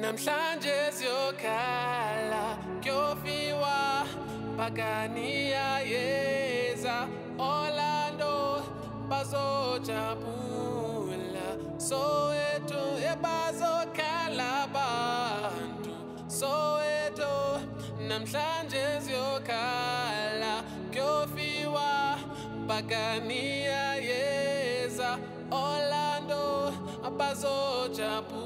namhlanje siyokhala kuyofiwa bakaniya yeza Orlando bazojabula. Soweto ebazokhala abantu Soweto namhlanje siyokhala kuyofiwa bakaniya yeza Orlando abazojabula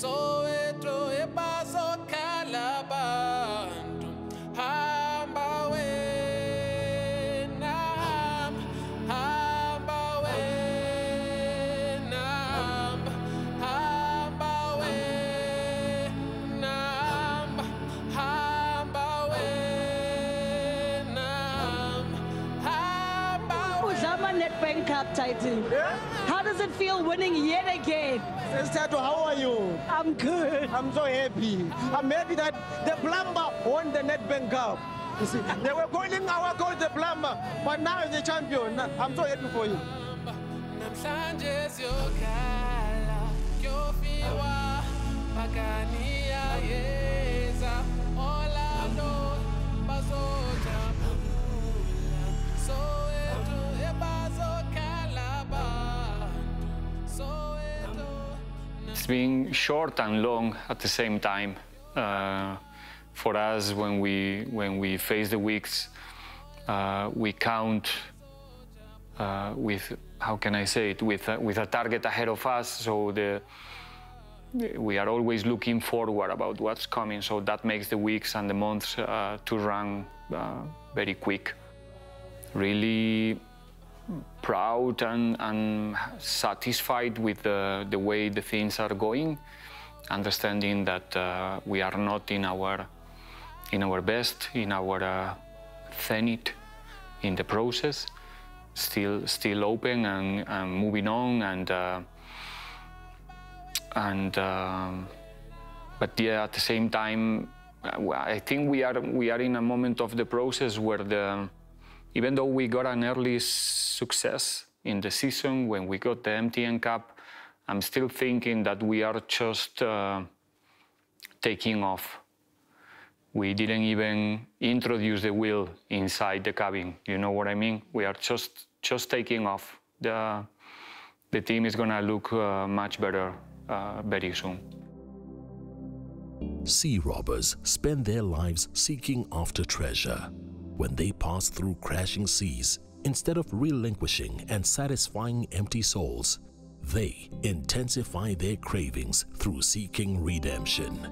Soweto ebazokhala abantu hamba wena hamba wena hamba wena hamba wena hamba Udlama Nedbank Cup title. How does it feel winning yet again? Tato, how are you? I'm good. I'm so happy. I'm happy that the plumber won the Nedbank Cup. You see, they were calling our coach the plumber, but now he's the champion. I'm so happy for you. Been short and long at the same time. Uh, for us, when we when we face the weeks, uh, we count uh, with how can I say it with a, with a target ahead of us. So the we are always looking forward about what's coming. So that makes the weeks and the months uh, to run uh, very quick. Really proud and, and satisfied with the, the way the things are going, understanding that uh, we are not in our in our best, in our uh, zenith in the process, still still open and, and moving on and uh, and um, but yeah, at the same time, uh, I think we are we are in a moment of the process where the even though we got an early success in the season when we got the MTN Cup, I'm still thinking that we are just uh, taking off. We didn't even introduce the wheel inside the cabin. You know what I mean? We are just just taking off. The the team is gonna look uh, much better uh, very soon. Sea robbers spend their lives seeking after treasure. When they pass through crashing seas, instead of relinquishing and satisfying empty souls, they intensify their cravings through seeking redemption.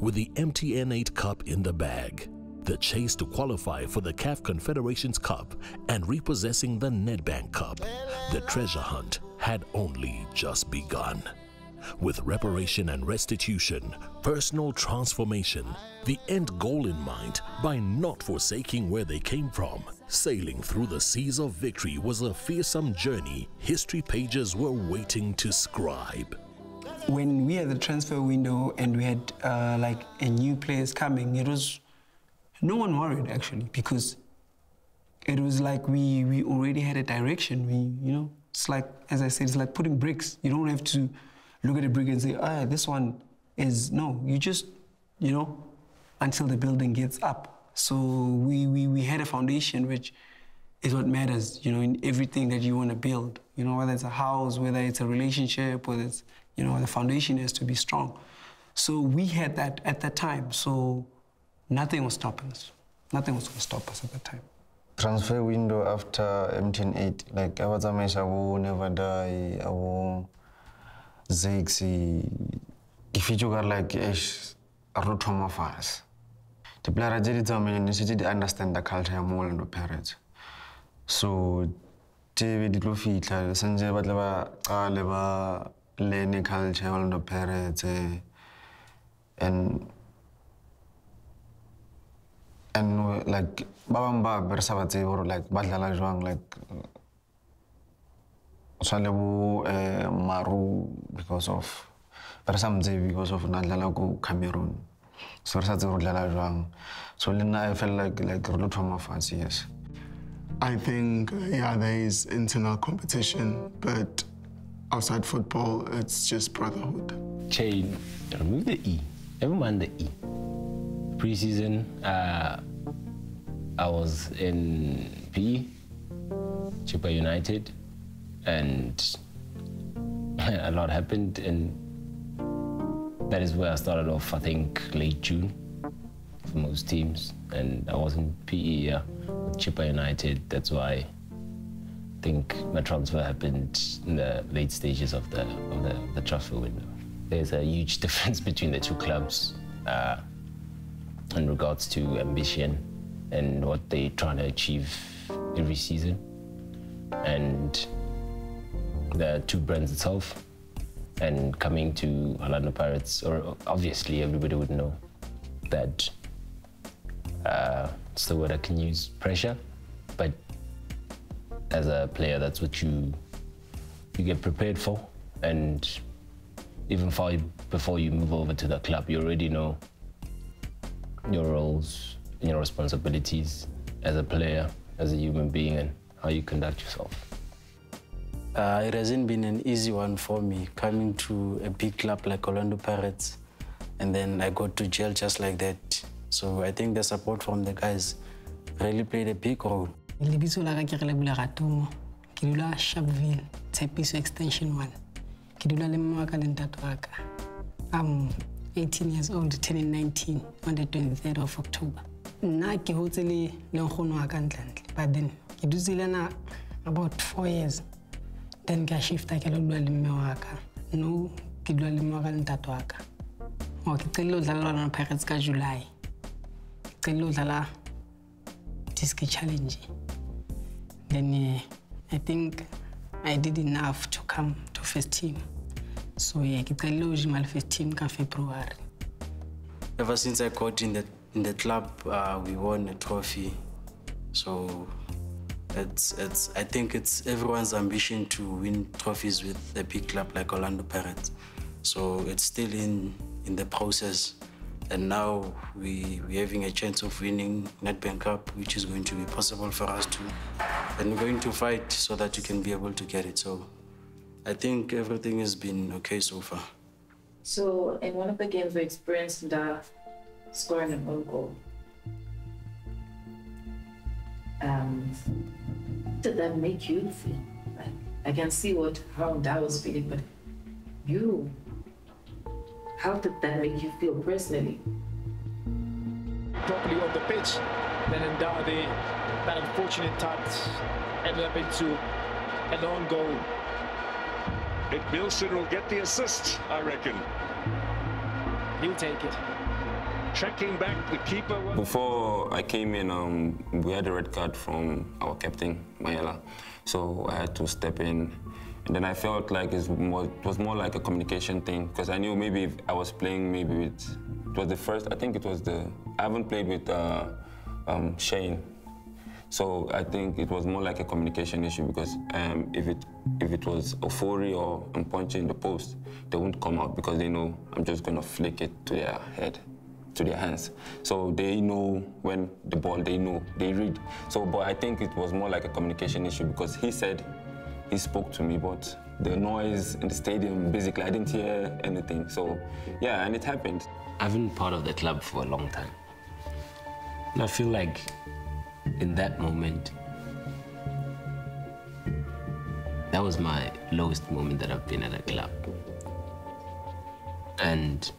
With the MTN8 Cup in the bag, the chase to qualify for the CAF Confederations Cup and repossessing the Nedbank Cup, the treasure hunt had only just begun. With reparation and restitution, personal transformation, the end goal in mind by not forsaking where they came from. Sailing through the seas of victory was a fearsome journey history pages were waiting to scribe. when we had the transfer window and we had uh, like a new players coming, it was no one worried actually because it was like we we already had a direction. We you know it's like as I said, it's like putting bricks. You don't have to look at a brick and say, ah, this one is no. You just you know until the building gets up. So we we, we had a foundation which is what matters, you know, in everything that you want to build. You know, whether it's a house, whether it's a relationship, whether it's, you know, the foundation has to be strong. So we had that at that time. So nothing was stopping us. Nothing was going to stop us at that time. transfer window after MTN 8 like I was a va tsamaisa abo never die abo Zakes ke fitse ka like eish a re tlo thoma fase diplayera tse di tsamayang ne setse di understand the culture ya mo Orlando Pirates so tebe di tlo fitlha santse ba tle ba qale ba learn culture ya Orlando Pirates eh, and and like ba bang ba be re sa like ba dlala jwang like o tshwane le bo eh, maru because of be re sa because of na dlala ko cameroon so re sa tsebe gore o dlala jwang so le nna i felt like like re lo thoma fatshe yes I think, yeah, there is internal competition, but outside football, it's just brotherhood. Chain, remove the E. Never mind the E. Preseason, uh, I was in PE, Chippa United, and a lot happened, and that is where I started off, I think, late June for most teams. And I was in PE yeah, with Chippa United. That's why I think my transfer happened in the late stages of the, of the, the transfer window. There's a huge difference between the two clubs uh, in regards to ambition and what they're trying to achieve every season. And the two brands itself and coming to Orlando Pirates, or obviously everybody would know that uh, it's the word I can use, pressure. But as a player, that's what you you get prepared for, and even far before you move over to the club, you already know your roles and your responsibilities as a player, as a human being, and how you conduct yourself. Uh, it hasn't been an easy one for me coming to a big club like Orlando Pirates, and then I got to jail just like that. So I think the support from the guys really played a big role. lebitso la ka ke re lebula gatomo ke dula sharpville tshepiso extension one. Ke dula le mme wa ka le i'm 18 years old turning 19 on the 23rd of october. Nna ke hotse le le nkgono wa ka ntlentle but then ke dutse about four years then ka shifta ke lo dula le mme wa ka. No ke dula le mme wa ka le ntate wa ka. O ke qelile ho dlala lwana pirates ka july. Ke qelile ho dlala disc challenge. Then uh, i think i did enough to come to first team. So yeah ke qelile ho jima le first team ka february. Ever since I got in the in the club, uh, we won a trophy. So it's it's I think it's everyone's ambition to win trophies with a big club like Orlando Pirates. So it's still in in the process. And now we we're having a chance of winning Nedbank Cup, which is going to be possible for us to. And we're going to fight so that you can be able to get it. So I think everything has been okay so far. So, in one of the games, we experienced the scoring an own goal. Um, did that make you feel? Like, I can see what how I was feeling, but you, how did that make you feel personally? properly on the pitch. Then Ndadi, that unfortunate touch ended up into a long goal. Nick Wilson will get the assist, I reckon. He'll take it. Checking back the keeper. Before I came in, um, we had a red card from our captain, Maela. So I had to step in. And then I felt like it's more, it was more like a communication thing because I knew maybe if I was playing maybe with, it was the first, I think it was the, I haven't played with uh, um, Shane. So I think it was more like a communication issue because um, if it if it was Ofori or I'm punching the post, they won't come out because they know I'm just gonna flick it to their head, to their hands. So they know when the ball, they know, they read. So, but I think it was more like a communication issue because he said he spoke to me, but the noise in the stadium, basically, I didn't hear anything. So, yeah, and it happened. I've been part of the club for a long time. And I feel like in that moment, that was my lowest moment that I've been at a club. And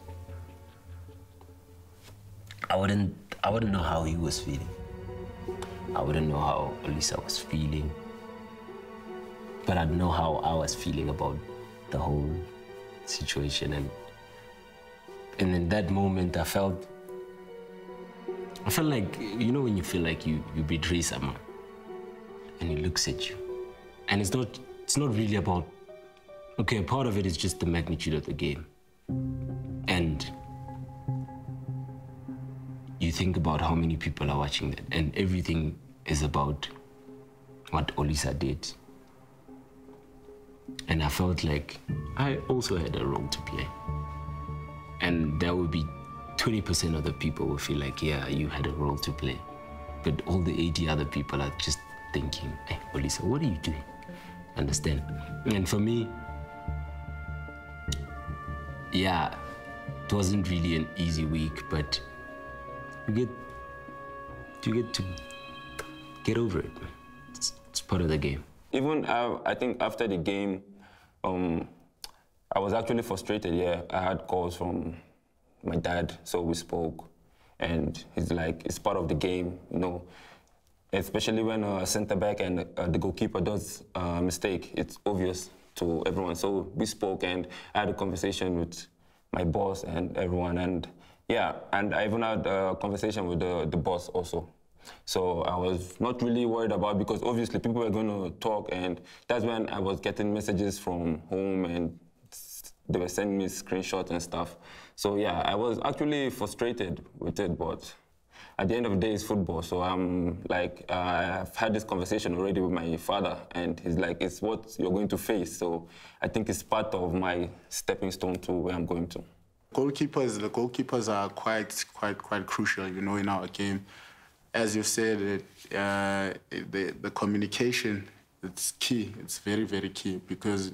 I wouldn't I wouldn't know how he was feeling. I wouldn't know how Olisa was feeling. But I'd know how I was feeling about the whole situation and and in that moment I felt I felt like you know when you feel like you you betray someone and he looks at you. And it's not it's not really about okay, part of it is just the magnitude of the game. You think about how many people are watching that and everything is about what Olisa did. And I felt like I also had a role to play. And there would be 20% of the people will feel like, yeah, you had a role to play. But all the 80 other people are just thinking, hey, Olisa, what are you doing? Understand? And for me, yeah, it wasn't really an easy week, but you get you get to get over it. It's, it's part of the game. Even uh, I think after the game, um, I was actually frustrated. Yeah, I had calls from my dad, so we spoke, and he's like, it's part of the game, you know. Especially when a centre back and uh, the goalkeeper does a mistake, it's obvious to everyone. So we spoke, and I had a conversation with my boss and everyone, and yeah, and I even had a conversation with the, the boss also. So I was not really worried about because obviously people were going to talk, and that's when I was getting messages from home, and they were sending me screenshots and stuff. So yeah, I was actually frustrated with it, but at the end of the day, it's football. So I'm like, uh, I've had this conversation already with my father, and he's like, it's what you're going to face. So I think it's part of my stepping stone to where I'm going to. Goalkeepers, the goalkeepers are quite, quite, quite crucial, you know, in our game. As you said, it, uh, the, the communication, it's key. It's very, very key because,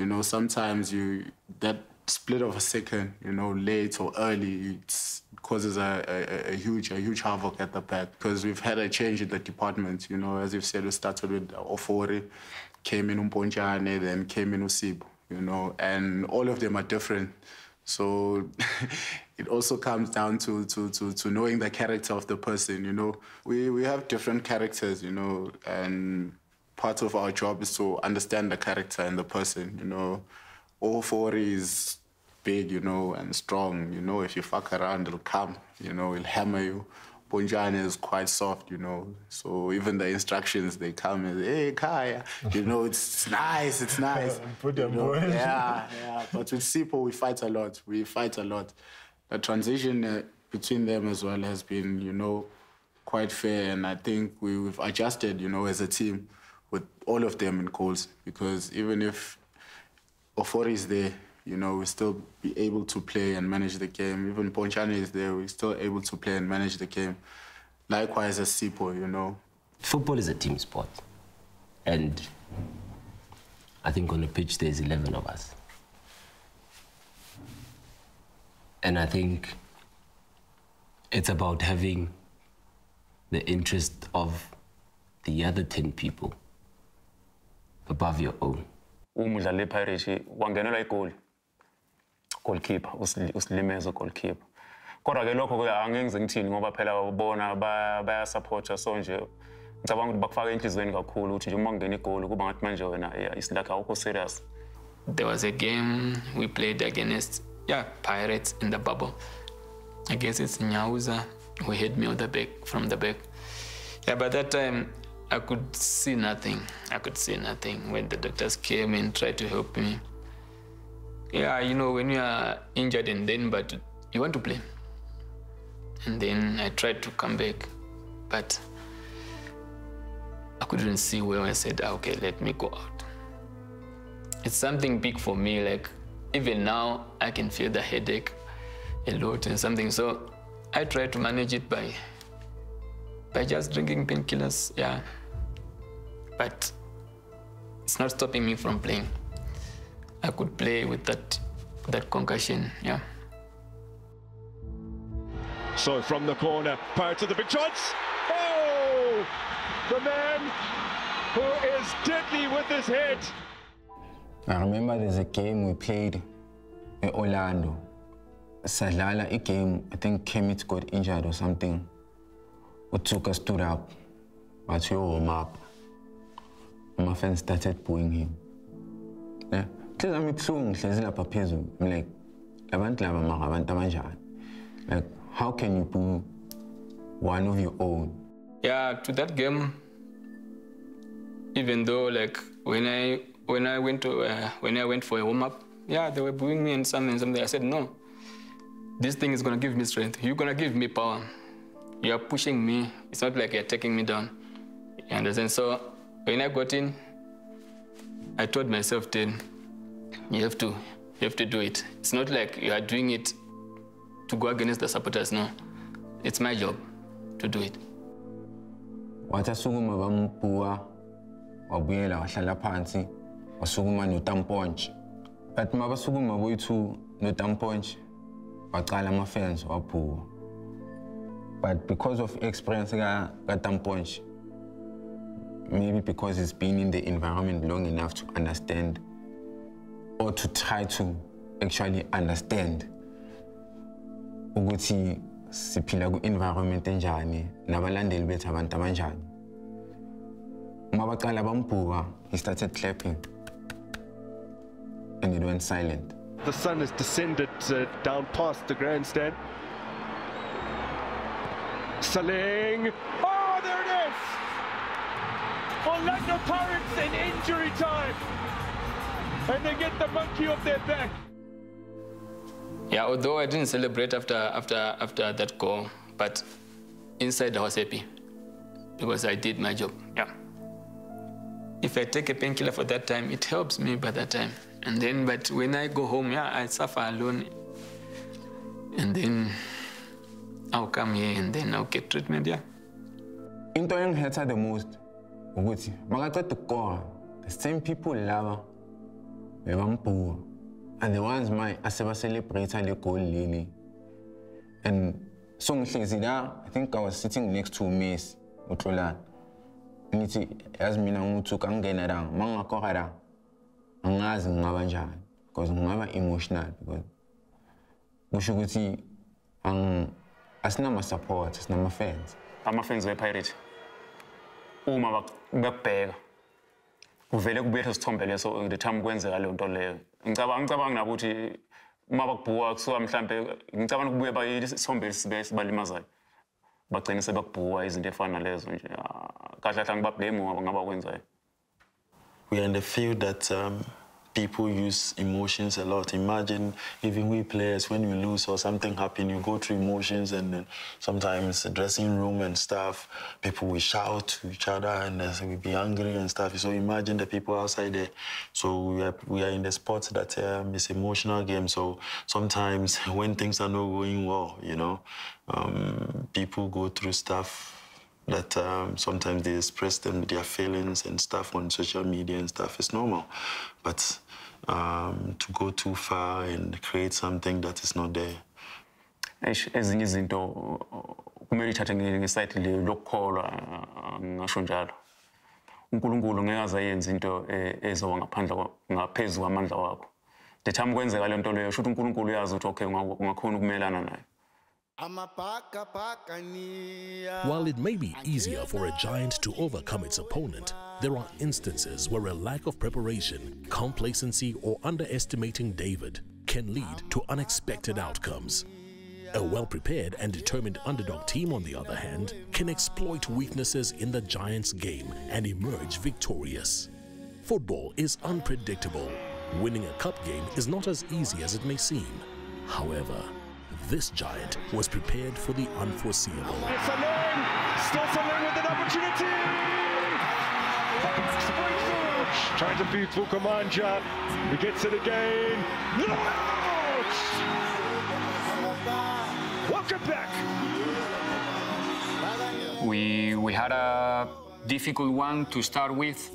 you know, sometimes you, that split of a second, you know, late or early, it causes a, a, a, huge, a huge havoc at the back because we've had a change in the department. You know, as you've said, we started with Ofori, came in Umponjane, then came in Usibo, you know, and all of them are different. So it also comes down to, to, to, to knowing the character of the person, you know. We, we have different characters, you know, and part of our job is to understand the character and the person, you know. Ofori is big, you know, and strong. You know, if you fuck around, it'll come. You know, it'll hammer you. Ponjane is quite soft, you know. So even the instructions they come as, hey Kaya, you know, it's nice, it's nice. Put them you know? Yeah, yeah. But with Sipho, we fight a lot. We fight a lot. The transition uh, between them as well has been, you know, quite fair, and I think we, we've adjusted, you know, as a team with all of them in goals because even if Ofori is there, you know, we still be able to play and manage the game. Even Ponchane is there, we're still able to play and manage the game. Likewise as Sipho, you know. Football is a team sport. And I think on the pitch there's 11 of us. And I think it's about having the interest of the other 10 people above your own. uma udlala epirates wangenelwa igoli goalkeeper goalkeeper kodwa ke lokho angeke ngithini ngoba phela so nje ngicabanga ukuthi bakufaka kakhulu ukuthi nje uma igoli kuba ngathi manje wena awukho serious There was a game we played against, yeah, Pirates in the bubble. I guess it's Nyauza who hit me on the back from the back. Yeah, by that time I could see nothing. I could see nothing when the doctors came and tried to help me. Yeah, you know, when you are injured and then, but you want to play. And then I tried to come back, but I couldn't see well. I said, "Ah, okay, let me go out. It's something big for me. Like, even now, I can feel the headache a lot and something. So I try to manage it by by just drinking painkillers, yeah. But it's not stopping me from playing. I could play with that that concussion, yeah. So from the corner, Pirates of the big chance. Oh, the man who is deadly with his head. I remember there's a game we played in Orlando. Sadlala, a game, I think Kermit got injured or something. Utsuka stood up, but he warm up. My friends started booing him. Yeah. Hlezi ami buhlungu hlezi lapha phezulu. Like, labantu laba maka abantu abanjani? Like, how can you boo one of your own? Yeah, to that game, even though like when I when I went to uh, when I went for a warm up, yeah, they were booing me and something and something. I said no. This thing is gonna give me strength. You're gonna give me power. You are pushing me. It's not like you're taking me down. You understand? So when I got in, I told myself then, you have to you have to do it. It's not like you are doing it to go against the supporters. No, it's my job to do it. wathasukuma bambhuwa wabuyela wahlala phansi wasukuma notampontshi but mabasukuma boyi-two notamponch waqala ama-fans wabhuka but because of experience ka- katamponch maybe because he's been in the environment long enough to understand or to try to actually understand ukuthi siphila ku-environment enjani nabalandeli bethu abantu abanjani uma baqala bambhuka he started clapping and it went silent The sun has descended uh, down past the grandstand. Saleng. Oh, there it is! Orlando Pirates in injury time. And they get the monkey off their back. Yeah, although I didn't celebrate after after after that goal, but inside I was happy because I did my job. Yeah. If I take a painkiller for that time, it helps me by that time. And then, but when I go home, yeah, I suffer alone. And then I'll come here and then I'll get treatment. Yeah. into engihetha the most ukuthi makaqeda ukukora the same people laba bebambhuka and the ones my asebacelebrate le goal leli and so ngihlezi i think i was sitting next to miss messi utlolana ngithi yazi mina nguthuka angingena la ma ngingakora la angazi ngingaba njani because ngingaba emotional because kusho ukuthi um, ang- asinama-support sinama-fans ama-fans be-pirate uma bak- bekubheka kuvele leso kwenzeka nto leyo. Nabo ukuthi uma bakubhuka kusuka ngicabanga sibalimazayo. Bagcine sebakubhuka izinto efana nalezo nje. Ah, kahle ngoba ngaba kwenzayo. We are in the field that um, people use emotions a lot. Imagine even we players, when you lose or something happen, you go through emotions and sometimes the dressing room and stuff, people will shout to each other and uh, we be angry and stuff. So imagine the people outside there. So we are, we are in the sport that um, is emotional game. So sometimes when things are not going well, you know, um, people go through stuff that um, sometimes they express them their feelings and stuff on social media and stuff. Is normal. But um, to go too far and create something that is not there. Ezinye izinto kumele ithathe nge- ngesayidi lokukholwa ah, ngingasho njalo. Unkulunkulu ngeke aze ayenze into ezoba ngaphandle ngaphezu kwamandla wakho. The time kwenzeka le nto leyo shuthi unkulunkulu uyazi ukuthi okay unga- ungakhona ukumelana nayo While it may be easier for a giant to overcome its opponent, there are instances where a lack of preparation, complacency, or underestimating David can lead to unexpected outcomes. A well prepared and determined underdog team, on the other hand, can exploit weaknesses in the Giants' game and emerge victorious. Football is unpredictable. Winning a cup game is not as easy as it may seem. However, this giant was prepared for the unforeseeable. Saleng. Still Saleng with an opportunity. Breakthrough. Trying to beat Fukamanja. He gets it again. Out! Welcome back. We, we had a difficult one to start with.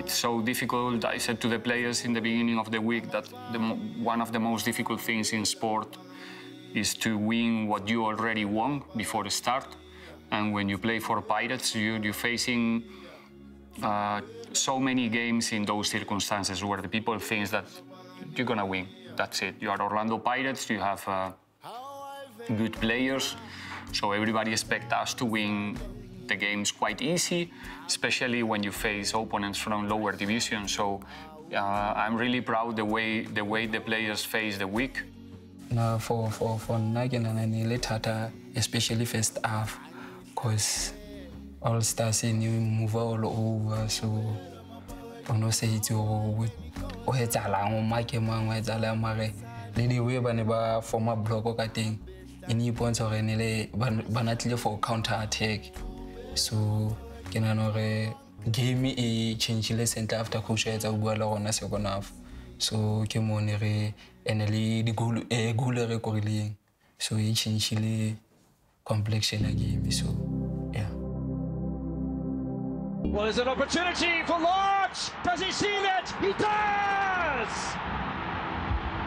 It's so difficult. I said to the players in the beginning of the week that the, one of the most difficult things in sport is to win what you already won before the start. And when you play for Pirates, you, you're facing uh, so many games in those circumstances where the people think that you're gonna win. That's it. You are Orlando Pirates. You have uh, good players, so everybody expects us to win the games quite easy, especially when you face opponents from lower division. So uh, I'm really proud the way the way the players face the week. Na for for for ne le thata especially first half cause all stars e ne move all over so o no sa itse gore o etsagalang mo makeng mang o etsagalang mare le diwe ba ne ba forma block ka teng e ne ipontsha gore ne le ba ba natlile for counter attack. So ke nana gore game e changile sentle after coach a etsa go bua le gona second half so ke mone re ene le digolo eh, goal re korileng so e changile complexion ya game so yeah Well, there's an opportunity for Lodge. Does he see that? He does!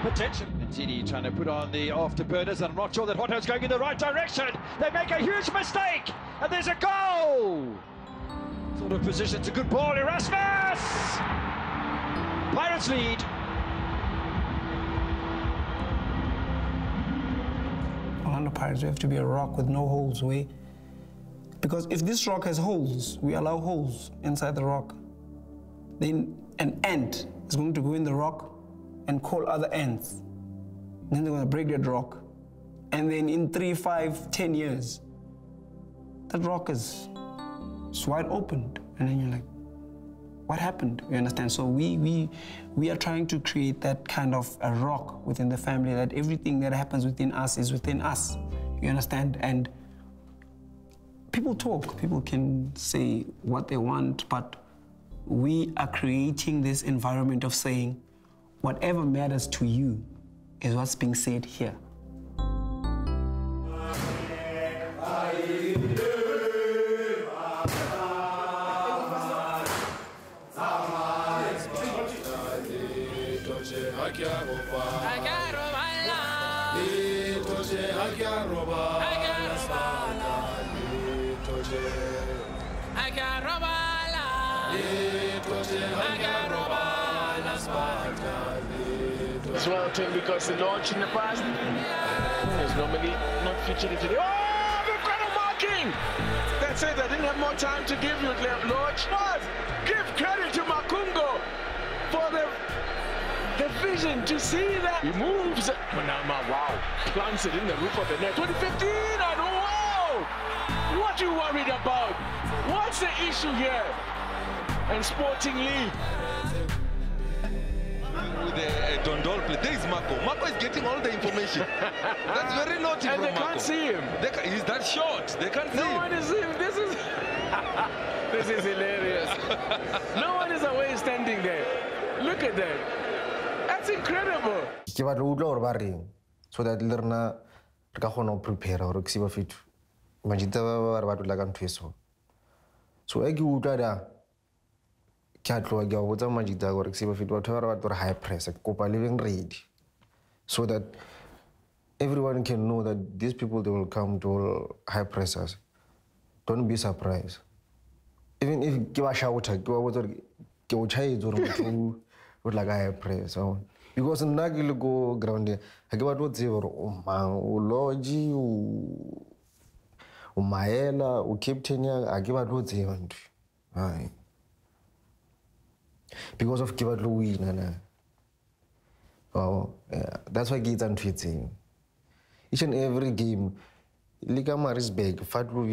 Potential. Mancini trying to put on the afterburners, and I'm not sure that Hotto's going in the right direction. They make a huge mistake, and there's a goal! Sort of position, it's a good ball, Erasmus! Pirates lead. Pirates, we have to be a rock with no holes. We, because if this rock has holes, we allow holes inside the rock. Then an ant is going to go in the rock and call other ants. Then they're going to break that rock. And then in three, five, ten years, that rock is wide open. And then you're like, what happened? You understand? So we we we are trying to create that kind of a rock within the family that everything that happens within us is within us. You understand? And people talk, people can say what they want, but we are creating this environment of saying whatever matters to you is what's being said here. It's one thing because the launch in the past is normally not featured in today. Oh, they've got marking! That's it, I didn't have more time to give you, the launch. But give credit to Makungo for the the vision to see that he moves. Manama, wow, plants it in the roof of the net. 2015, and wow! What are you worried about? What's the issue here? And Sporting League. With the uh, Dondol play. There is Marco. Marco is getting all the information. That's very naughty And from they Marco. can't see him. They ca- he's that short. They can't see him. No him. one is him. This is this is hilarious. no one is away standing there. Look at that. That's incredible. ke batla ho utlwa gore ba reng so that le rena re ka kgona go prepare gore ke seba fetho majita ba ba re ba tlola ka ntho e so so e ke utlwa da ke a tloga ke a botsa majita gore ke seba fetho batho ba re ba tlo high press kopa living ready. So that everyone can know that these people they will come to high press us don't be surprised. Even if ke ba shouta ke ba botsa gore ke o tšhaetse gore motho o- o tla high press because nna ke le ko ground ga ke batle go tseba gore o mang o logi o maela o captain ya ga ke batle go tseba ntho. Because of ke batle go wina na Wow. Yeah. That's why ke etsa ntho each and every game le ka marisburg fa tlo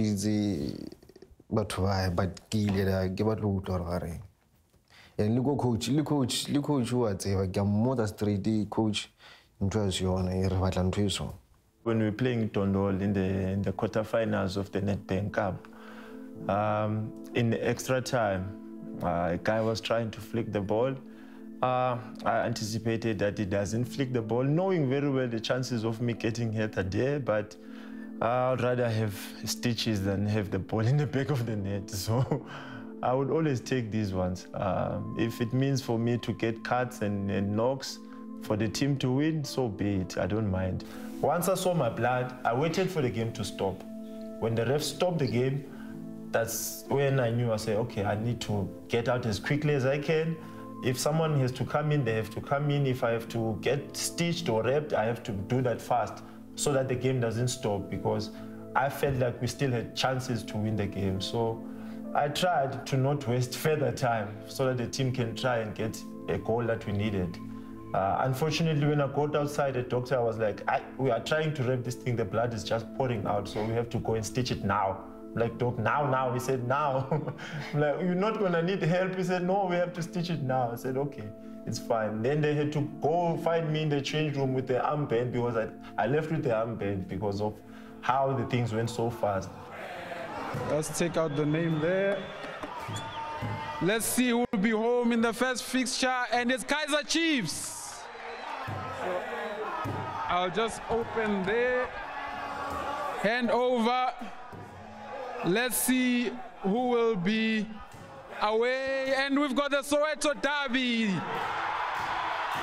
batho bae but ke ile ke batlo utlwa gore ba and le coach le coach le coach wa tseba ke a mmotsa coach ntho ya se yona re batla ntho When we were playing Dondol in the in the quarterfinals of the Nedbank Cup, um, in the extra time, uh, a guy was trying to flick the ball. Uh, I anticipated that he doesn't flick the ball, knowing very well the chances of me getting hit are there, but I'd rather have stitches than have the ball in the back of the net. So I would always take these ones. Um, if it means for me to get cuts and, and knocks for the team to win, so be it. I don't mind. Once I saw my blood, I waited for the game to stop. When the ref stopped the game, that's when I knew I said, okay, I need to get out as quickly as I can. If someone has to come in, they have to come in. If I have to get stitched or wrapped, I have to do that fast so that the game doesn't stop because I felt like we still had chances to win the game. So I tried to not waste further time so that the team can try and get a goal that we needed. Uh, unfortunately, when I got outside, the doctor was like, we are trying to wrap this thing, the blood is just pouring out, so we have to go and stitch it now. Like, doc, now, now. He said, now. Like, you're not gonna need help. He said, no, we have to stitch it now. I said, okay, it's fine. Then they had to go find me in the change room with the armband because I, I left with the armband because of how the things went so fast. Let's take out the name there. Let's see who will be home in the first fixture, and it's Kaizer Chiefs. So I'll just open there. Hand over. Let's see who will be away, and we've got the Soweto Derby.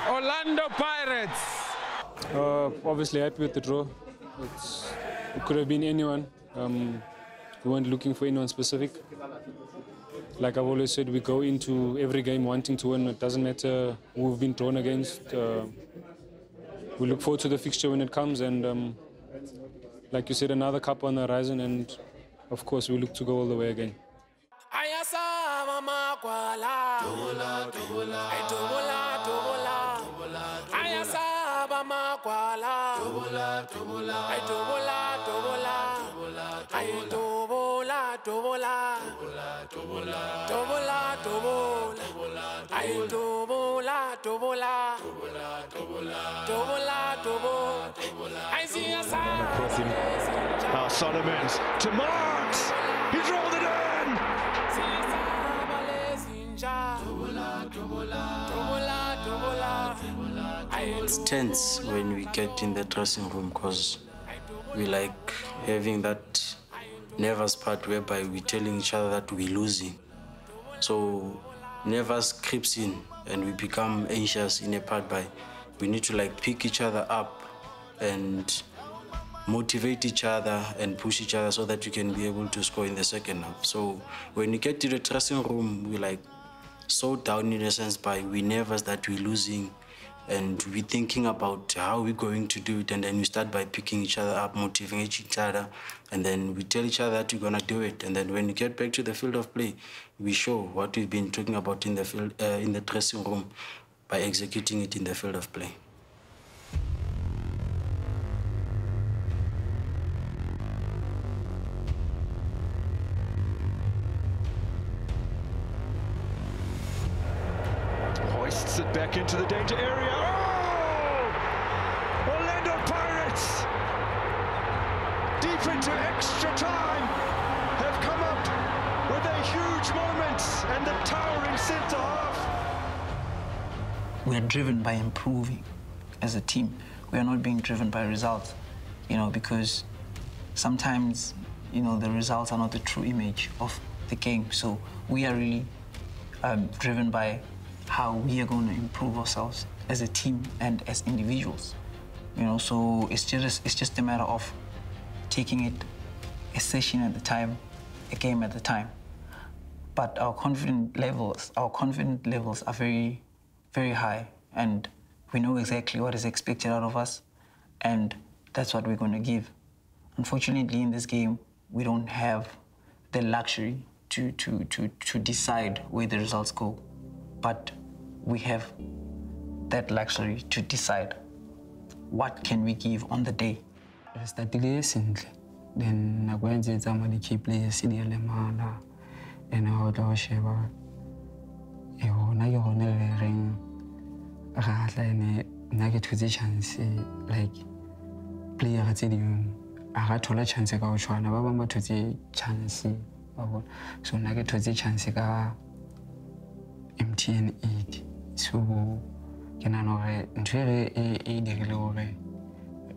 Orlando Pirates. Uh, obviously happy with the draw. It's, it could have been anyone. Um, we weren't looking for anyone specific. Like I've always said, we go into every game wanting to win. It doesn't matter who we've been drawn against. Uh, we look forward to the fixture when it comes, and um, like you said, another cup on the horizon, and of course we look to go all the way again. Ayasaba magwala dobola dobola ay dobola dobola ayasaba dobola dobola ay dobola dobola ay dobola dobola dobola dobola dobola ay dobola dobola dobola dobola ay see asaba Across. Now Solomons to Marks. He's rolled it in. It's tense when we get in the dressing room because we like having that nervous part whereby we're telling each other that we're losing. So nervous creeps in and we become anxious in a part by we need to like pick each other up and motivate each other and push each other so that you can be able to score in the second half. So when you get to the dressing room, we like so down in a sense by we nervous that we're losing and we're thinking about how we're going to do it and then we start by picking each other up, motivating each other and then we tell each other that we're gonna do it and then when we get back to the field of play, we show what we've been talking about in the field uh, in the dressing room by executing it in the field of play. By improving as a team. We are not being driven by results, you know, because sometimes, you know, the results are not the true image of the game. So we are really um, driven by how we are going to improve ourselves as a team and as individuals. You know, so it's just it's just a matter of taking it a session at a time, a game at a time. But our confident levels, our confident levels are very, very high, and we know exactly what is expected out of us, and that's what we're going to give. Unfortunately, in this game, we don't have the luxury to, to, to, to decide where the results go, but we have that luxury to decide what can we give on the day. startile sentle then nako ya ntse e tsamaya di-key players di lemala and ga o tla go sheba e ga tla ene nna ke thotse chance like player tse dingwe a ga thola chance ka go tshwana ba bangwe ba thotse chance wa bona. So nna ke thotse chance ka mtn eight. So ke nagana gore ntho e e dirile gore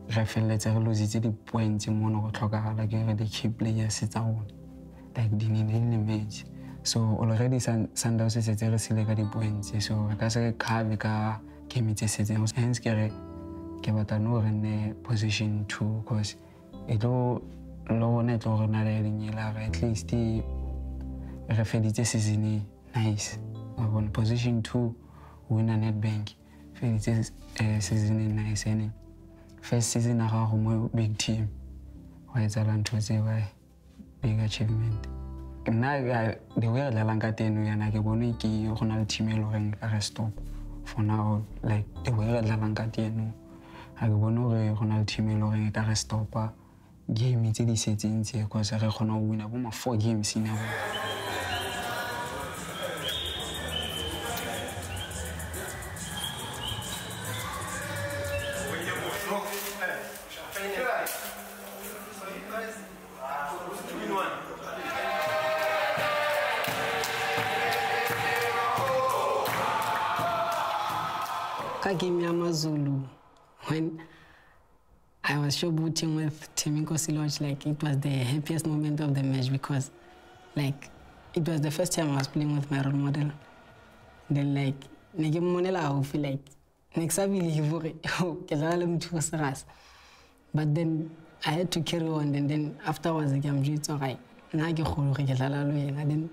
re feleletse re lositse di-points mono go tlhokagala ke re di-key players tsa rona. Like di ne di le so already Sun- sundowns se setse re sile ka so re ka se re cover ka game tse setseng. Hence ke re ke batla no re nne position two cause e tlo le rona e tlo re na at least re feditse season nice. Wa position two winner Nedbank feditse eh, season e nice. Ene first season ya gago mo big team wa etsala ntho tse big achievement nna the way re dlalang ka teno yana ke bone ke go na le team e le re stop for now like the way re dlalang ka teno ga ke bone gore go na le team e e ka re stopa game tse di setseng tse cause re kgona go wina bo ma four games a row ka game when i was showbooting with tim Nkosi like it was the happiest moment of the match because like it was the first time I was playing with my role model. Then like ne ke mmonela feel like ne ke sa believe oh. But then I had to carry on and then afterwards ke a mo jwetsa hore nna ke kgolo hore ke dlala le yena then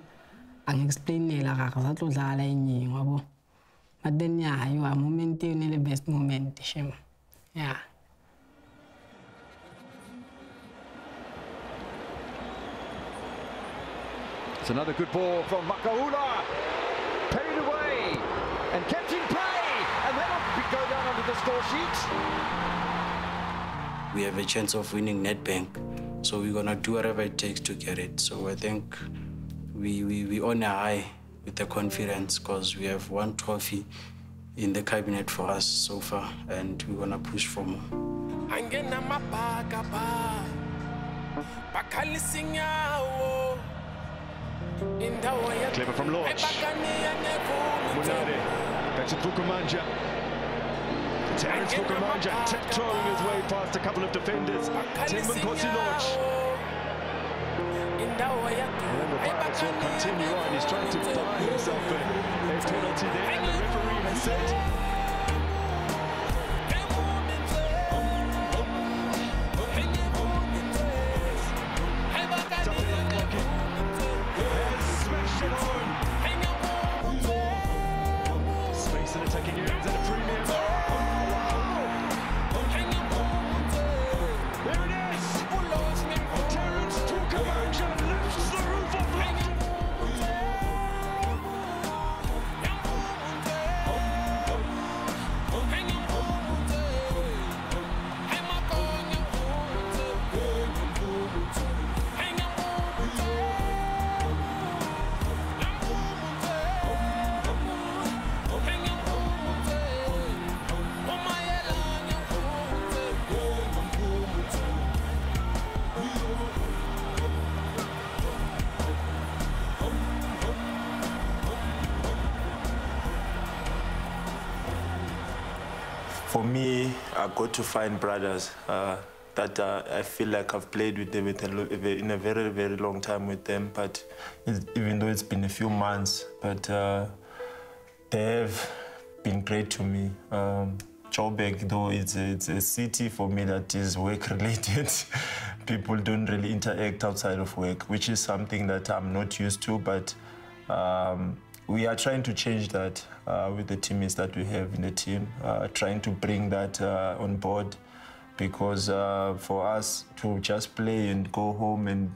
ang explainela gagwe sa tlo dlala enyeng wa bo but then yeah yo a moment eo ne le best moment shem yeah It's another good ball from Makhaula. Paid away and kept in play. And that'll go down onto the score sheet. We have a chance of winning Nedbank. So we're going to do whatever it takes to get it. So I think we, we, we on a high with the confidence because we have one trophy in the cabinet for us so far. And we're going to push for more. angena mabhakabha bakhalisinyawo indawo Clever from Lorch. Munade. Back to Dzvukamanja. Terence Dzvukamanja tiptoeing his way past a couple of defenders. Thembinkosi Lorch. And the Pirates will continue on. He's trying to buy himself a, a penalty there. And the referee has said For me, I got to find brothers uh, that uh, I feel like I've played with them in a very, very long time with them. But even though it's been a few months, but uh, they have been great to me. Um, Joburg, though, it's a, it's a city for me that is work related. People don't really interact outside of work, which is something that I'm not used to. But um, we are trying to change that uh, with the teammates that we have in the team, uh, trying to bring that uh, on board because uh, for us to just play and go home and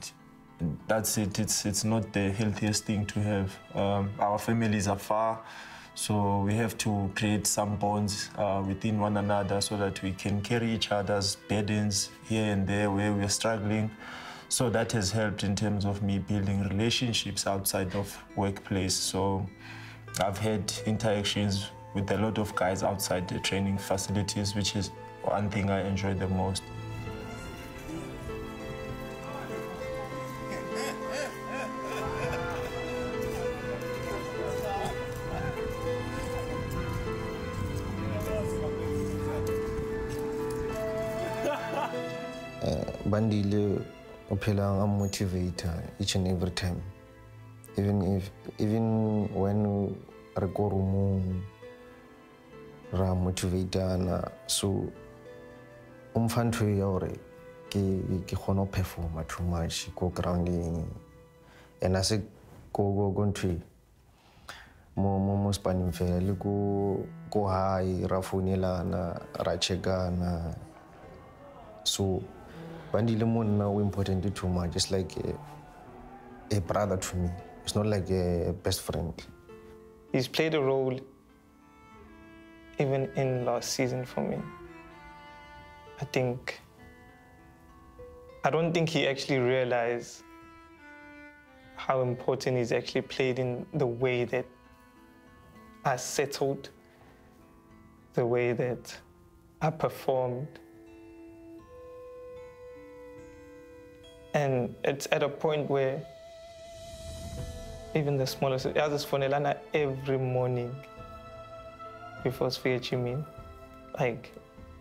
that's it, it's, it's not the healthiest thing to have. Um, our families are far, so we have to create some bonds uh, within one another so that we can carry each other's burdens here and there where we're struggling. So that has helped in terms of me building relationships outside of workplace. So I've had interactions with a lot of guys outside the training facilities, which is one thing I enjoy the most. bandile a motivator each and every time. Even if even when re ko roomong ra motivatana so o mfa ntho ya gore ke ke kgone go performa too much ko and a se ko ntho mo mo mo spanning fela le ko ko hae ra founelana ra checkana. So bandile monna o important too much it's like a, a brother to me it's not like a best friend He's played a role even in last season for me. I think I don't think he actually realized how important he's actually played in the way that I settled, the way that I performed. And it's at a point where even the smallest, yazisifonelana every morning before sifike ejimini. Like,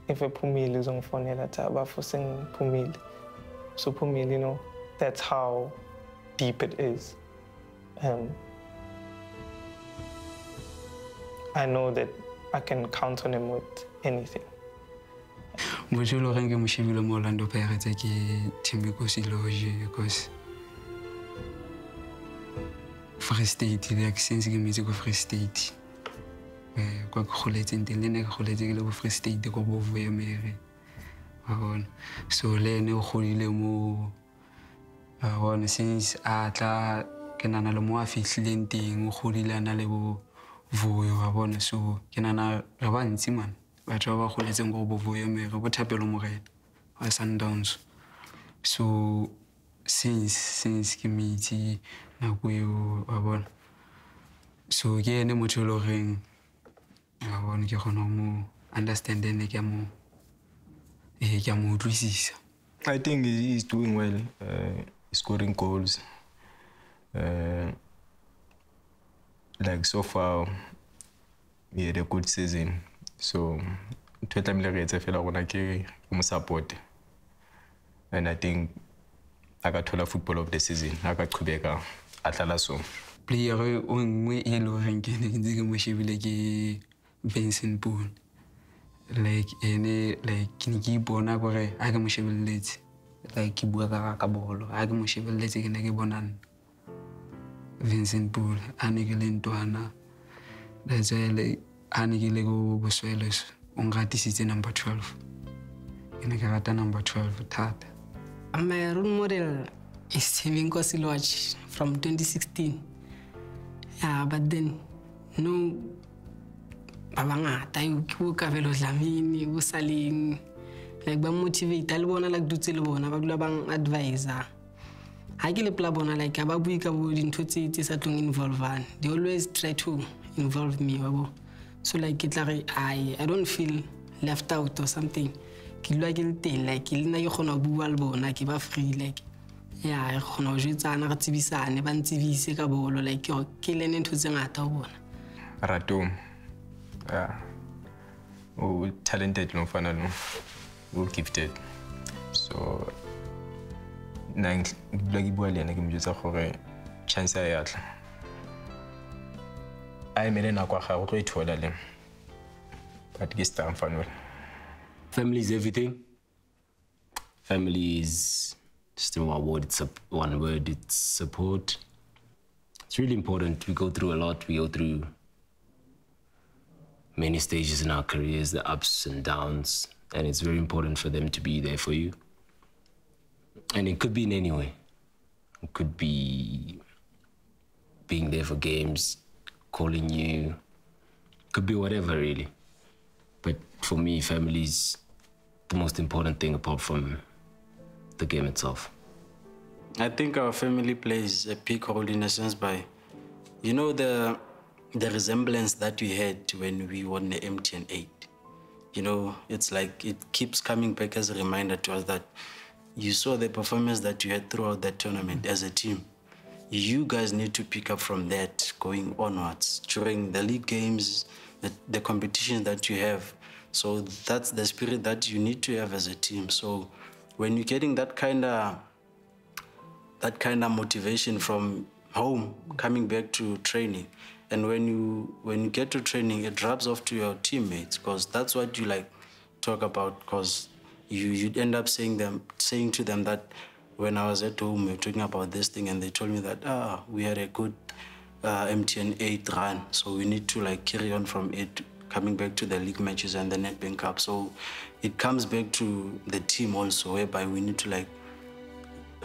if a ephumile uzongifonela thi abafo sengiphumile. So phumile, you know, that's how deep it is. um, I know that I can count on him with anything. E le goreng ke mo orlando pirates ke timiko loge because free state le since ke metse ko free state um kwa ke goletseng teng le ene ke goletse ke le bo free state ko bo voemere wa bona so le ene o godile mo. Wa bona since a tla ke nana le mo a fitlhileng teng o godile a na le bo. Voyo wa bona so ke nana re ba ntsi man batho ba ba goletseng bo thapelo morena wa sundowns so since since ke nako eo wa bona so ke ene motho e le goreng wa ke kgona go mo understand ene ke mo ke mo utlwisisa I think he's doing well. Uh, scoring goals. Uh, like so far, we had a good season. So, ntho e tlamehile re etse fela rona ke mo support. And I think a ka thola football of the season. A ka qhubeka a dlala so. player o nngwe e le goreng ke ne ke ntse ke mo shebile ke Vincent Pule like ene like ke ne ke ipona kore a ke mo shebeletse like ke bua ka ka bolo a ke mo shebeletse ke ne ke bonang Vincent Pule a ne ke le ntwana that's why like a ne ke le ko boswele o nratisitse number twelve. Ke ne ke rata number twelve thata. My role model is Saving Kosi Lodge from 2016. Yeah, but then, no, ba bangata bo kabelo dlamini bo saleng like ba motivate le bona like dutse le bona ba dula bang advisor ga ke le pela bona like ga ba bue ka bo dintho tse sa tlong involvane they always try to involve me wa bo so like ke tla re i i don't feel left out or something ke dula ke le teng like le nna ke kgona go bua le bona ke ba free like ya re kgona go jetsana re tsebisane ba ntsebise ka bolo like ke ke lene ntho tse ngata go bona ratong ya O talented lo mfana lo. O gifted. So na dula ke bua le ena ke mo jwetsa gore chance ya tla. A emele nako ya gagwe o tlo e but ke star mfana Family is everything. Family is just in one word. It's sup- one word. It's support. It's really important. We go through a lot. We go through many stages in our careers, the ups and downs, and it's very important for them to be there for you. And it could be in any way. It could be being there for games, calling you. Could be whatever, really. But for me, family is the most important thing apart from the game itself. I think our family plays a big role in a sense by, you know, the the resemblance that we had when we won the MTN 8. You know, it's like it keeps coming back as a reminder to us that you saw the performance that you had throughout that tournament as a team. You guys need to pick up from that going onwards during the league games, the, the competitions that you have. So that's the spirit that you need to have as a team. So when you're getting that kind of that kind of motivation from home coming back to training and when you when you get to training it rubs off to your teammates because that's what you like talk about because you you'd end up saying them saying to them that when I was at home we were talking about this thing and they told me that ah we had a good uh, MTN 8 run so we need to like carry on from it coming back to the league matches and the Nedbank Cup so it comes back to the team also whereby we need to like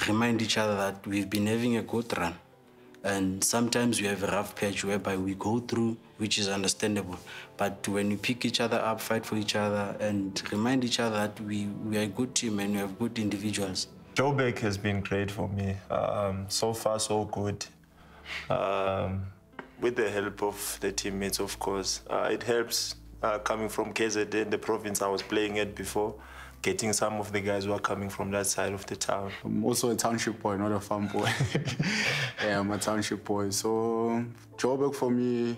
remind each other that we've been having a good run. And sometimes we have a rough patch whereby we go through, which is understandable. But when we pick each other up, fight for each other, and remind each other that we, we are a good team and we have good individuals. Joburg has been great for me. Um, so far, so good. Um, with the help of the teammates, of course. Uh, it helps uh, coming from KZN, the province I was playing at before, getting some of the guys who are coming from that side of the town. I'm also a township boy, not a farm boy. yeah, I'm a township boy. So Joburg for me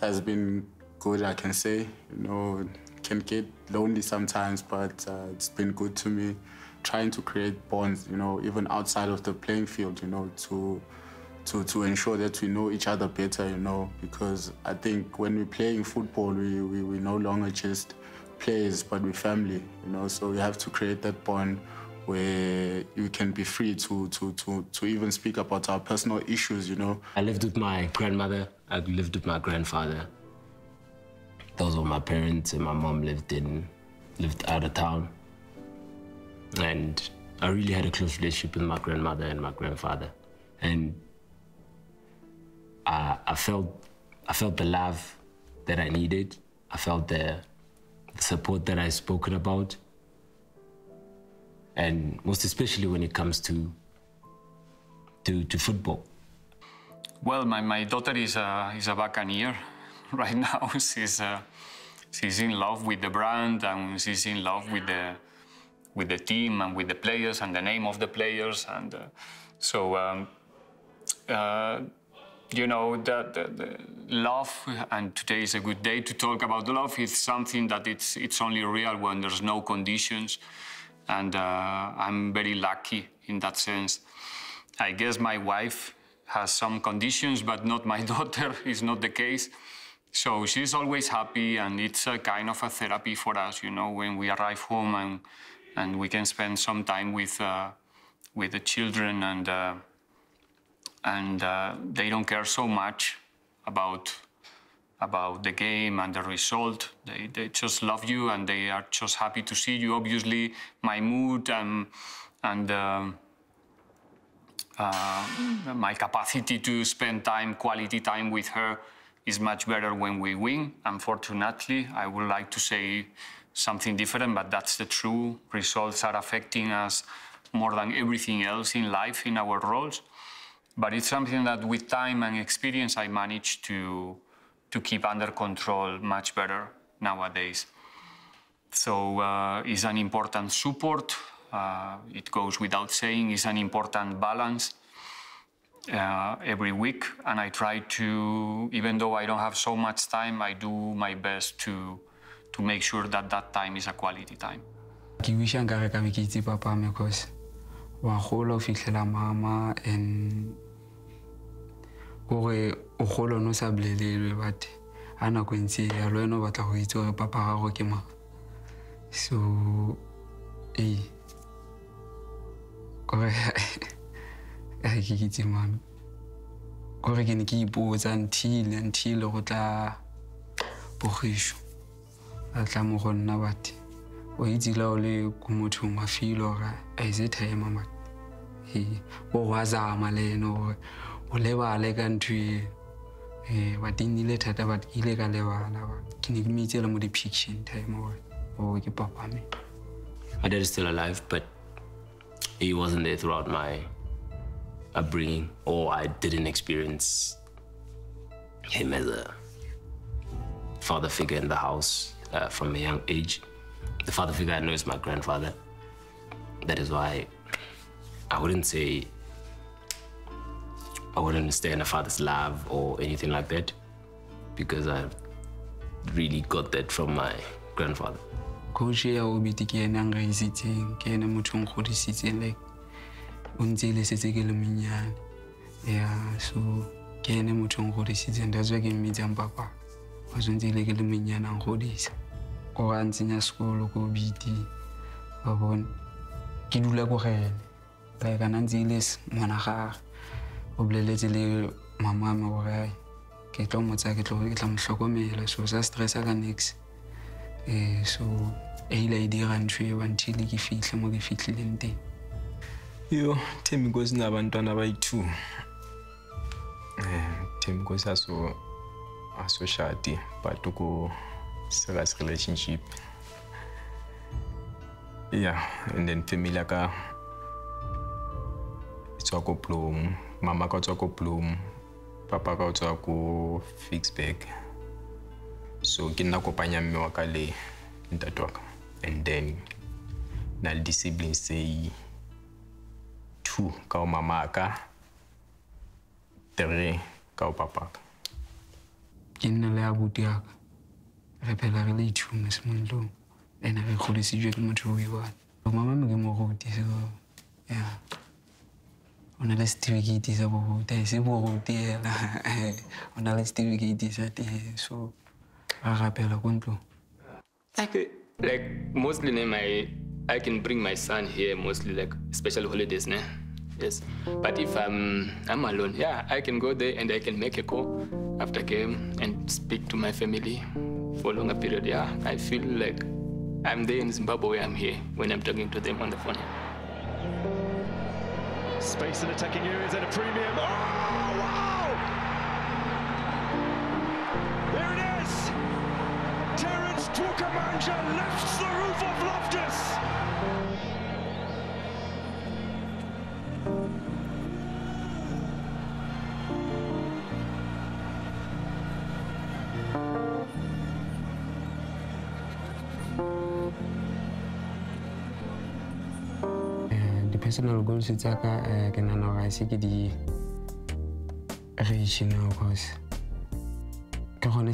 has been good, I can say. You know, can get lonely sometimes, but uh, it's been good to me. Trying to create bonds, you know, even outside of the playing field, you know, to to, to ensure that we know each other better, you know, because I think when we're playing football, we, we, we no longer just players, but we're family, you know, so we have to create that bond where you can be free to, to, to, to even speak about our personal issues, you know. I lived with my grandmother. I lived with my grandfather. Those were my parents, and my mom lived in lived out of town. And I really had a close relationship with my grandmother and my grandfather, and I, I felt I felt the love that I needed. I felt the, the support that I've spoken about, and most especially when it comes to to, to football. Well, my, my daughter is a, is a Buccaneer right now. She's, uh, she's in love with the brand and she's in love with the, with the team and with the players and the name of the players. And uh, so, um, uh, you know, that the, the love, and today is a good day to talk about love, is something that it's, it's only real when there's no conditions. And uh, I'm very lucky in that sense. I guess my wife has some conditions, but not my daughter, is not the case. So she's always happy, and it's a kind of a therapy for us, you know, when we arrive home and, and we can spend some time with, uh, with the children, and, uh, and uh, they don't care so much about, about the game and the result. They, they just love you, and they are just happy to see you. Obviously, my mood and, and um, uh, my capacity to spend time, quality time with her is much better when we win. Unfortunately, I would like to say something different, but that's the true. Results are affecting us more than everything else in life, in our roles. But it's something that with time and experience, I managed to, to keep under control much better nowadays. So uh, it's an important support uh, it goes without saying, is an important balance uh, every week. And I try to, even though I don't have so much time, I do my best to, to make sure that that time is a quality time. ke wisha nkare ka be ke itse papa me cause wa gola o fitlhela mama and kore o gola o ne o sa bolelelwe but ga nako ntse yalo wena o batla go itse gore papa gago ke mang. So ee. Kore ga ke kitse mame kore ke ne ke ipotsa until until go tla bogišo a tla mo go nna bate o itse la o le ko mothong wa feel gore a ise time ama ee o go zama le ene gore o lebale ka ntho e ee but e nnile thata but ile ka lebala ke ne ke mo itsele mo di-piction time gore o ke papa me My dad is still alive, but he wasn't there throughout my upbringing, or I didn't experience him as a father figure in the house uh, from a young age. The father figure I know is my grandfather. That is why I wouldn't say I wouldn't understand a father's love or anything like that, because I really got that from my grandfather. coach ya obiti ke ene a nraisitseng ke ene motho o nkgodisitseng like o ntse le setse ke le monnyane ya so ke that's why ke mmitsang papa cause o e ke le menyanang godisa nkgodisa ga a ntsenya sekolo ko obiti wa bone ke dula ko gene ene. Like ana ntse e le ngwana gage o boleletse le mamame gore ai ke tlo motsaya ke tla mo tlhokomela so sa stressa ka nix um so e ile a e dira ntho eo until ke fitlhe mo ke fitlhileng teng. Yo thembi nkosi nabantwana bayi-two um thembi nkosi aso asoshadi but uku-serious relationship. Yeah and then family aka ka e tswa ko bloom mama ka tswa ko bloom papa ka tswa ko fixback so ke nna kopanya mme wa ka le ntate ka. And then na le di-siblings two ka o mama ka three ka o papa le abuti re phela re le ithume semontlong and re ke motho o ke ya se le so rapela Like, like mostly ne, I can bring my son here mostly like special holidays, ne? Yes. But if I'm I'm alone, yeah, I can go there and I can make a call after game and speak to my family for a longer period. Yeah, I feel like I'm there in Zimbabwe. I'm here when I'm talking to them on the phone. Space in attacking areas at a premium. Oh, wow! There it is! Terence Dzvukamanja lifts the roof of Loftus. Di-personal goals tsa ka eh, ke ga se ke di cause ke gone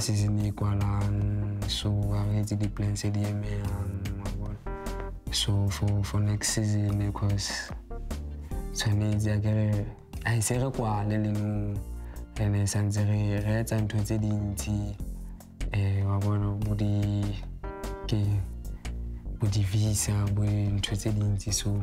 so ga re etse di-plan tse di bona. So for, for next season cause tshwanetse a kere a ise re re ntho tse dintsi um wa bona bo di ke bo di-visa bo ntho tse dintsi. So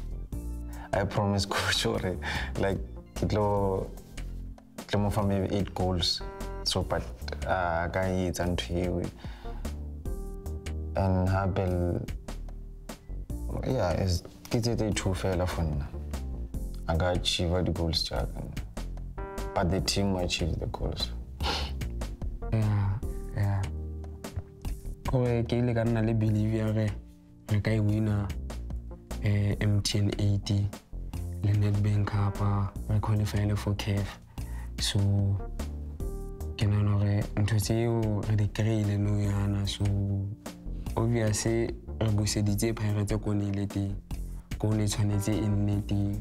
I promise coach or eh, like ke tlo ke mo fa maybe eight goals. So but a ka etsa ntho eo eh. and hape yeah is ke tse tse two fela for nna. A ka achieve the goals jaaka but the team achieve the goals. Yeah yeah. Gore eh, ke ile ka nna le believe ya re re ka e wina mtn 80 le Nedbank kapa re qualifyele for caf so ke nana gore ntho tseo re di kry-ile yana so obvious re buseditse pirate ko ne ile teng ko ne tshwanetse e nne teng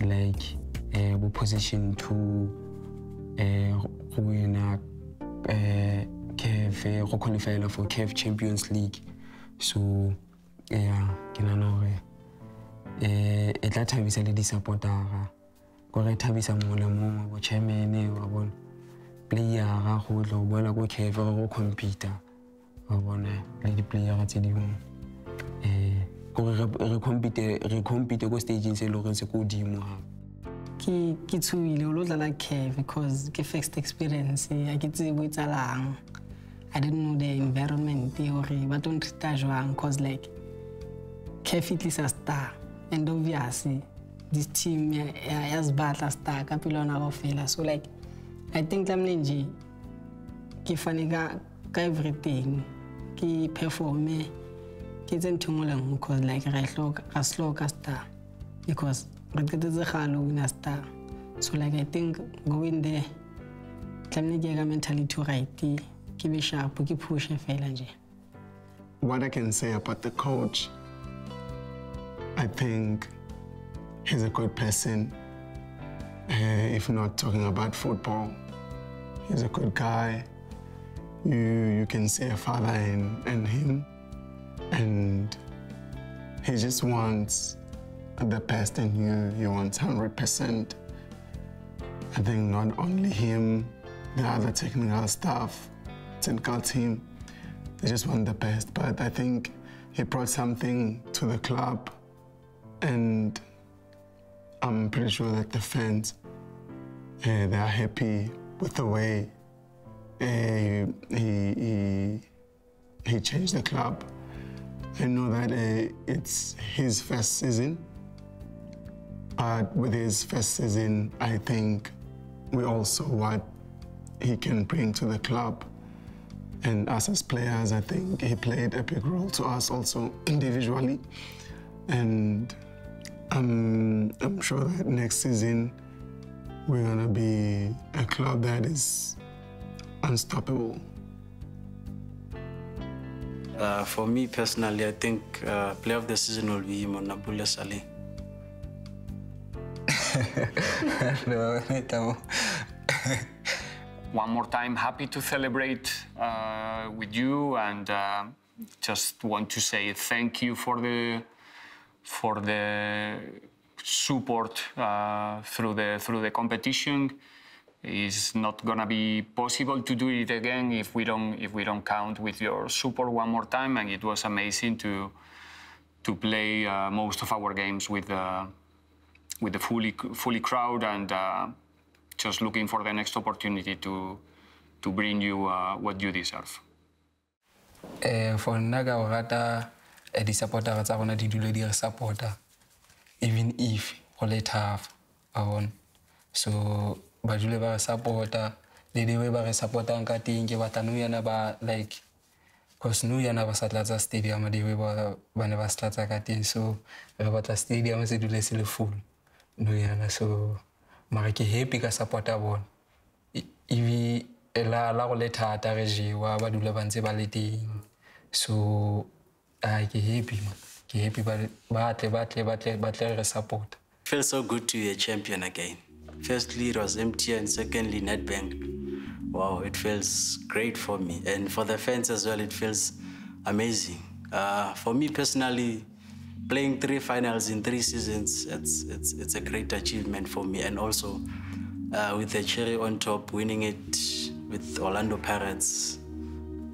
like um bo position two um go wina um caf go qualifyela for caf champions league. So ya ke nana gore um e tla thabisa le di-supportera. Kore thabisa mongwe le mongwe bo chairmane wa bona. Playera go tla go boela ko caf re go computer. Wa bona le di-playera tse dingwe. Um kore re compute ko stageng se e le goreng se ko godimo gape ke ke tshoile o lo dlala because ke first experience a ke tsebe bo etsalang i didn't know the environment gore ba tlo ntreata jwang cause like caf e tlisa star and obviously this team ya- ya ya zibatla star ka pele yona kao so like i think tlamile nje ke fane ka everything. Ke performe ke etse ntho engwe le nngwe cause like ra hloka- ra se hloka star. Because re qetetse gale o wina star. So like i think going there tlamile ke ye ka mentality right ke be sharp ke pushe fela nje. What I can say about the coach, I think he's a good person. Uh, if not talking about football, he's a good guy. You you can see a father in, in him, and he just wants the best in you. He wants hundred percent. I think not only him, the other technical staff, technical team, they just want the best. But I think he brought something to the club, and I'm pretty sure that the fans uh, they are happy with the way uh, he, he he changed the club. I know that uh, it's his first season, but with his first season, I think we all saw what he can bring to the club. And us as players, I think he played a big role to us also individually. And I'm, I'm sure that next season we're gonna be a club that is unstoppable. Uh, for me personally, I think uh, player of the season will be Monnapule Saleng. One more time, happy to celebrate uh, with you, and uh, just want to say thank you for the for the support uh, through the through the competition. is not gonna be possible to do it again if we don't if we don't count with your support one more time. And it was amazing to to play uh, most of our games with uh, with the fully fully crowd and uh, just looking for the next opportunity to to bring you uh, what you deserve. Eh, for rata eh, di-supportera tsa rona di dule di re supporta even if go le tough wa bona. So ba dule ba re supporta le dewe ba re supportang ka teng ke batla nou yana ba like cause nou yana ba sa tlatsa stadium dewe ba ne ba se tlatsa ka teng. So re batla stadium se dule se le full nou yana. So mara ke happy ka supporta bona. E- la la go le thata re jewa ba dule ba ntse ba le teng. So ai ke happy man ke happy ba ba tle ba tle ba tle ba tle re support Feels so good to be a champion again. Firstly, it was MTN. And secondly, Nedbank. Wow, it feels great for me. And for the fans as well, it feels amazing. Uh, for me personally, playing three finals in three seasons, it's, it's, it's a great achievement for me. And also, uh, with the cherry on top, winning it with Orlando Pirates,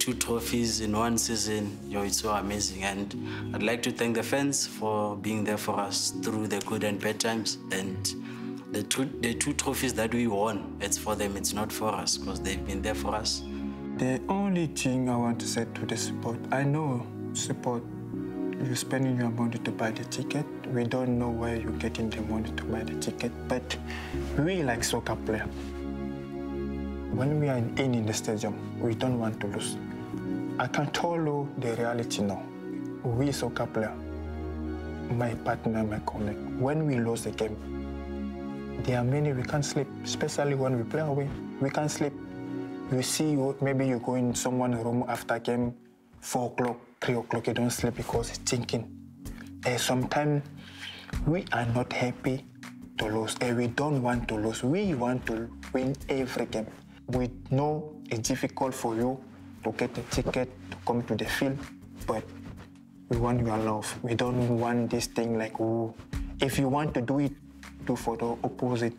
two trophies in one season, yo, it's so amazing. And I'd like to thank the fans for being there for us through the good and bad times. And the two, the two trophies that we won, it's for them, it's not for us, because they've been there for us. The only thing I want to say to the support, I know support, you're spending your money to buy the ticket. We don't know where you're getting the money to buy the ticket, but we like soccer player. When we are in, in the stadium, we don't want to lose. I can tell you the reality now. We soccer player, my partner, my colleague, when we lose a game, there are many we can't sleep, especially when we play away. We can't sleep. You see, you, maybe you go in someone's room after game, four o'clock, three o'clock, you don't sleep because it's thinking. Uh, Sometimes we are not happy to lose, and we don't want to lose. We want to win every game. We know it's difficult for you to get a ticket to come to the field, but we want your love. We don't want this thing like, oh, if you want to do it, do for the opposite.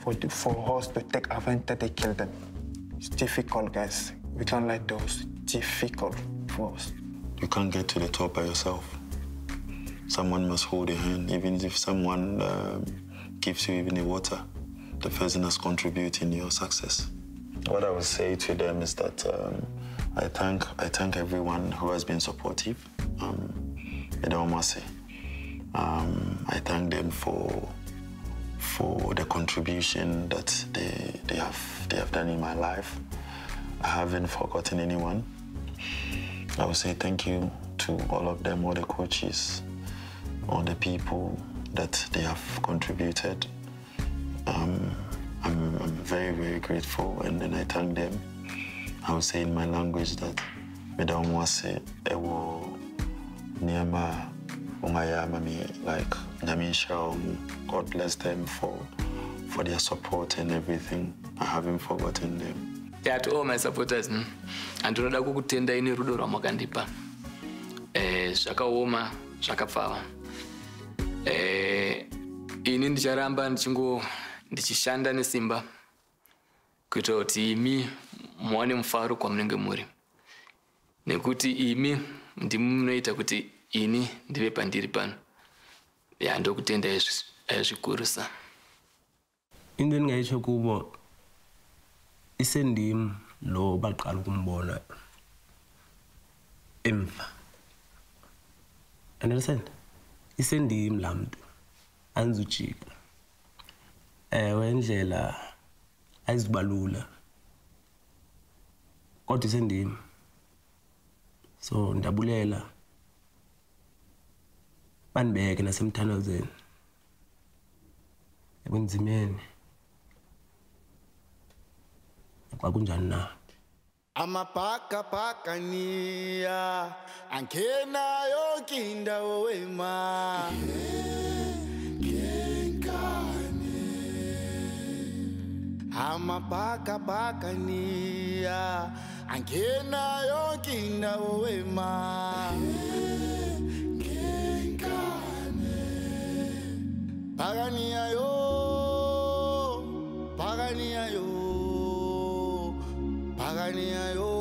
For, the, for us to take advantage, they kill them. It's difficult, guys. We can't let those. Difficult for us. You can't get to the top by yourself. Someone must hold your hand, even if someone um, gives you even the water. The person has contributed in your success. What I would say to them is that um, I thank I thank everyone who has been supportive. Um, um, I thank them for for the contribution that they they have they have done in my life. I haven't forgotten anyone. I would say thank you to all of them, all the coaches, all the people that they have contributed. Um, I'm, I'm very, very grateful, and then I thank them. I would say in my language that Medawamwase Ewo Niama Ungayamami, like Nyamisha God bless them for for their support and everything. I haven't forgotten them. yeah to all my supporters mm, handinoda kukutendai nerudo rwamakandipa eh, zvakaoma zvakapfava eh, ini ndicharamba ndichingo ndichishanda nesimba kuitira kuti imi muwane mufaro kwamunenge muri. Nekuti imi ndimi munoita kuti ini ndive pandiri pano. Ya ndokutendai zvi- eh, zvikurusa into endingayitsho kubo isendim lo baqala ukumbona emva. Understand? Isendim laa mntu andizujika ewe indlela ayizubalula kodwa isendimi so ndabulela. Bandibeke nasemthandazweni ebunzimeni xa kunjani na amabhakabhakaniya angena yonke indawo wema. Yeah. Amabhakabhakaniya. Angena yonke indawo wema. Pagania yo, Pagania yo, Pagania yo,